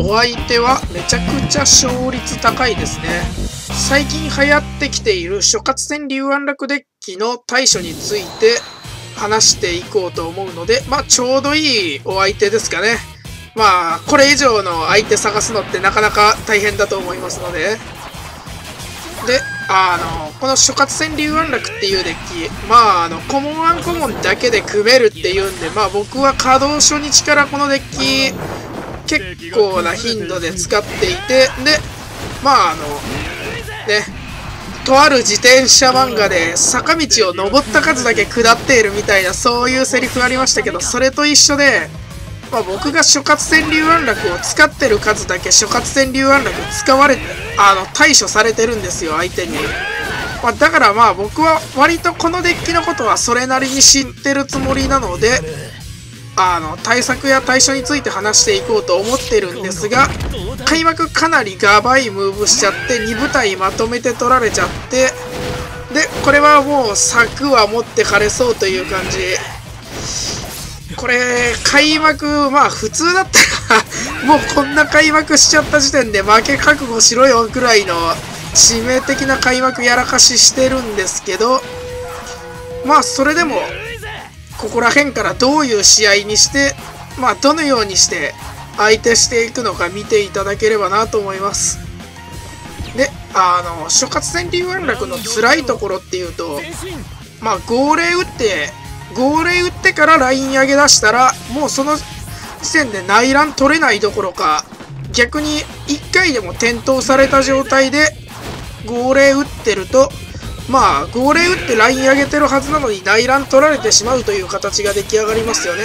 お相手はめちゃくちゃ勝率高いですね。最近流行ってきている諸葛戦竜安楽デッキの対処について話していこうと思うので、まあちょうどいいお相手ですかね。まあこれ以上の相手探すのってなかなか大変だと思いますので。で、あの、この諸葛戦竜安楽っていうデッキ、まああの、コモンアンコモンだけで組めるっていうんで、まあ僕は稼働初日からこのデッキ結構な頻度で使っていて、で、まああの、ね、とある自転車漫画で坂道を登った数だけ下っているみたいなそういうセリフありましたけど、それと一緒で、まあ、僕が諸葛川柳安楽を使ってる数だけ諸葛川柳安楽使われて、あの、対処されてるんですよ、相手に。まあ、だからまあ僕は割とこのデッキのことはそれなりに知ってるつもりなので、あの、対策や対処について話していこうと思ってるんですが、開幕かなりガバいムーブしちゃって、2部隊まとめて取られちゃって、で、これはもう柵は持ってかれそうという感じ。これ、開幕、まあ普通だったらもうこんな開幕しちゃった時点で負け覚悟しろよくらいの致命的な開幕やらかししてるんですけど、まあそれでも、ここら辺からどういう試合にして、まあ、どのようにして相手していくのか見ていただければなと思います。で、あの、諸葛戦竜安楽の辛いところっていうと、まあ、号令打って、号令打ってからライン上げ出したら、もうその時点で内乱取れないどころか、逆に1回でも転倒された状態で号令打ってると、まあ、号令打ってライン上げてるはずなのに内乱取られてしまうという形が出来上がりますよね。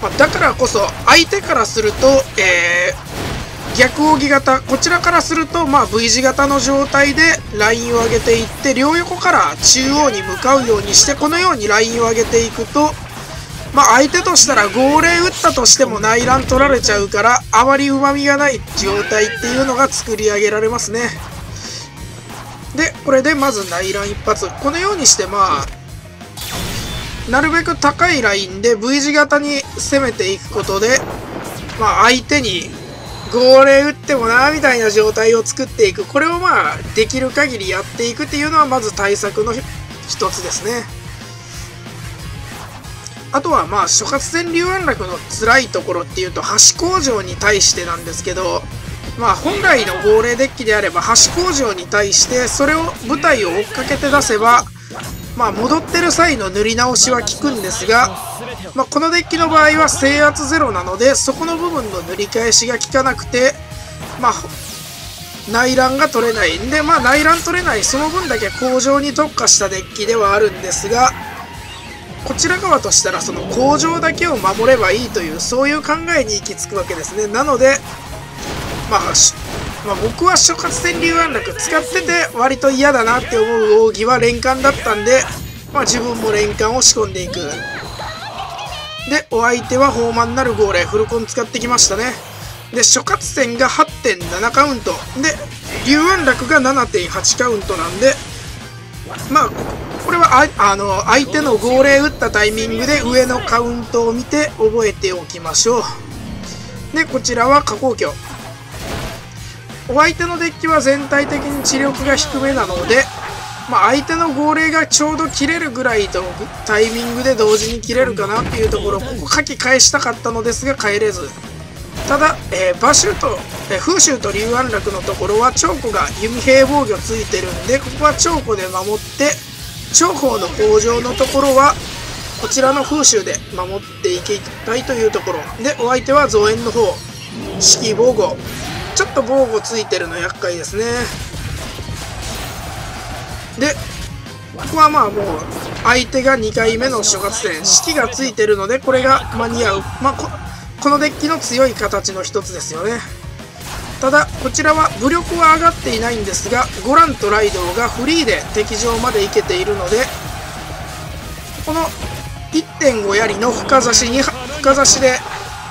まあ、だからこそ、相手からすると、えー、逆扇型、こちらからすると、まあ、V 字型の状態でラインを上げていって、両横から中央に向かうようにして、このようにラインを上げていくと、まあ、相手としたら号令打ったとしても内乱取られちゃうから、あまり旨味がない状態っていうのが作り上げられますね。で、これでまず内乱一発。このようにしてまあ、なるべく高いラインで V 字型に攻めていくことで、まあ相手に号令打ってもな、みたいな状態を作っていく。これをまあ、できる限りやっていくっていうのはまず対策の一つですね。あとはまあ、諸葛戦竜安楽の辛いところっていうと、橋工場に対してなんですけど、まあ本来の号令デッキであれば橋工場に対してそれを舞台を追っかけて出せばまあ戻ってる際の塗り直しは効くんですが、まあ、このデッキの場合は制圧ゼロなのでそこの部分の塗り返しが効かなくてまあ内乱が取れないんでまあ内乱取れないその分だけ工場に特化したデッキではあるんですがこちら側としたらその工場だけを守ればいいというそういう考えに行き着くわけですね。なのでまあ、まあ、僕は諸葛川流安楽使ってて割と嫌だなって思う奥義は連関だったんで、まあ、自分も連関を仕込んでいく。でお相手は豊満なる号令フルコン使ってきましたね。で諸葛川が8.7カウント。で龍安楽が7.8カウントなんでまあこれはああの相手の号令打ったタイミングで上のカウントを見て覚えておきましょう。でこちらは下降鏡お相手のデッキは全体的に知力が低めなので、まあ、相手の号令がちょうど切れるぐらいとタイミングで同時に切れるかなっていうところここ書き返したかったのですが帰れず。ただ、えー、馬州と、えー、風州と龍安楽のところは長子が弓兵防御ついてるんでここは長子で守って長方の工場のところはこちらの風州で守っていきたいというところ。でお相手は増援の方指揮防護ちょっと防護ついてるの厄介ですね。でここはまあもう相手が2回目の諸葛戦式がついてるのでこれが間に合う。まあこのデッキの強い形の一つですよね。ただこちらは武力は上がっていないんですがゴランとライドウがフリーで敵場まで行けているのでこの1.5槍の深差しに深差しで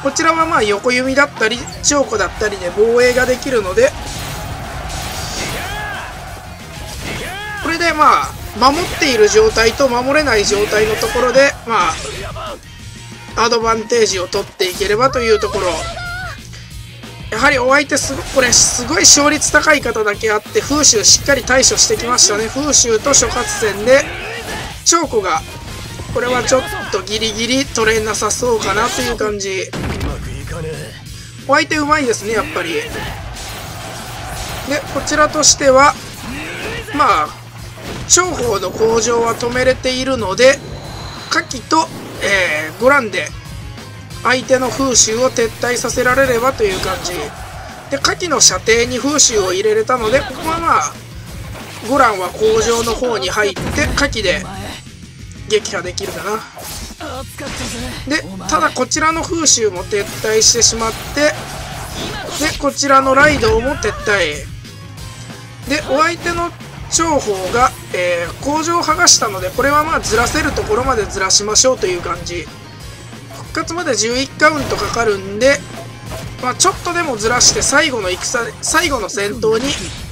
こちらはまあ横弓だったり長子だったりで防衛ができるのでこれでまあ守っている状態と守れない状態のところでまあアドバンテージを取っていければというところ。やはりお相手すごこれすごい勝率高い方だけあって風習しっかり対処してきましたね。風習と諸葛戦で長子がこれはちょっとギリギリ取れなさそうかなという感じ。お相手うまいですねやっぱり。でこちらとしてはまあ長方の工場は止めれているので火器と、えー、ゴランで相手の風習を撤退させられればという感じ。で火器の射程に風習を入れれたのでここはまあゴランは工場の方に入って火器で撃破できるかな。でただこちらの風習も撤退してしまってでこちらのライドも撤退。でお相手の長方が、えー、工場を剥がしたのでこれはまあずらせるところまでずらしましょうという感じ。復活まで11カウントかかるんで、まあ、ちょっとでもずらして最後の戦最後の戦闘に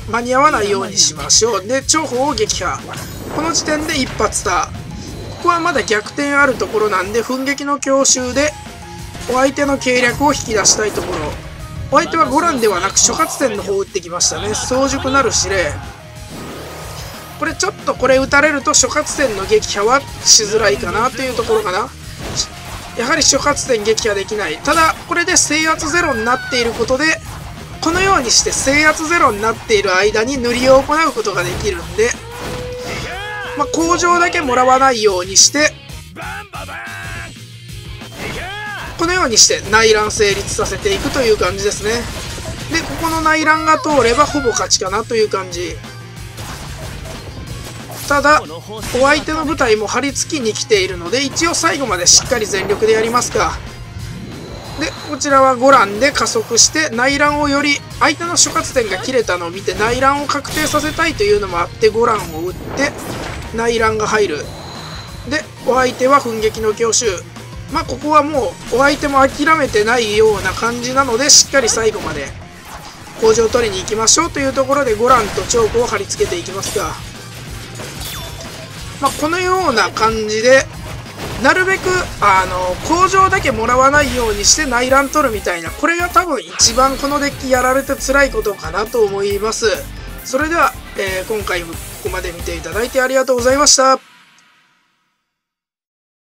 間に合わないようにしましょう。で長方を撃破。この時点で一発だ。はまだ逆転あるところなんで奮撃の強襲でお相手の計略を引き出したいところ。お相手はゴランではなく諸葛戦の方を打ってきましたね。早熟なる司令。これちょっとこれ打たれると諸葛戦の撃破はしづらいかなというところかな。やはり諸葛戦撃破できない。ただこれで制圧ゼロになっていることでこのようにして制圧ゼロになっている間に塗りを行うことができるんで、まあ、工場だけもらわないようにしてこのようにして内乱成立させていくという感じですね。でここの内乱が通ればほぼ勝ちかなという感じ。ただお相手の部隊も張り付きに来ているので一応最後までしっかり全力でやりますか。でこちらはゴランで加速して内乱をより相手の諸葛点が切れたのを見て内乱を確定させたいというのもあってゴランを打って内乱が入る。でお相手は奮撃の強襲まあここはもうお相手も諦めてないような感じなのでしっかり最後まで工場を取りに行きましょうというところでゴランとチョークを貼り付けていきますかまあ、このような感じでなるべくあの工場だけもらわないようにして内乱取るみたいなこれが多分一番このデッキやられて辛いことかなと思います。それでは、えー、今回もここまで見ていただいてありがとうございました。